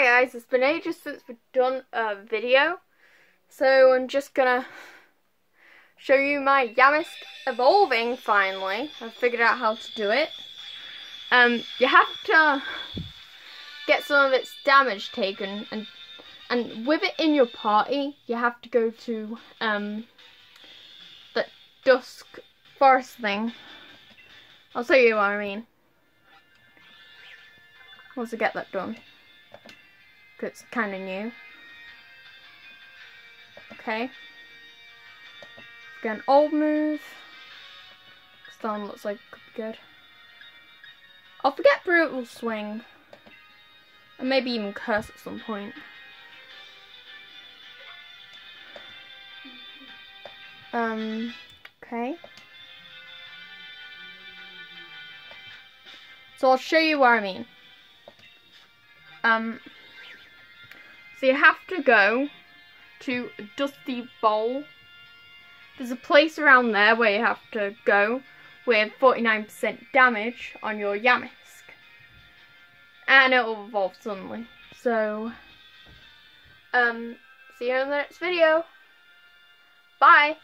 Hi guys, it's been ages since we've done a video, so I'm just gonna show you my Yamask evolving finally. I've figured out how to do it. Um, you have to get some of its damage taken and and with it in your party, you have to go to um the dusk forest thing. I'll show you what I mean. Once I get that done it's kind of new. Okay. Get an old move. Stone looks like could be good. I'll forget Brutal Swing. And maybe even Curse at some point. Um, okay. So I'll show you what I mean. Um, so you have to go to Dusty Bowl. There's a place around there where you have to go with 49% damage on your Yamask. And it will evolve suddenly. So, um, see you in the next video. Bye!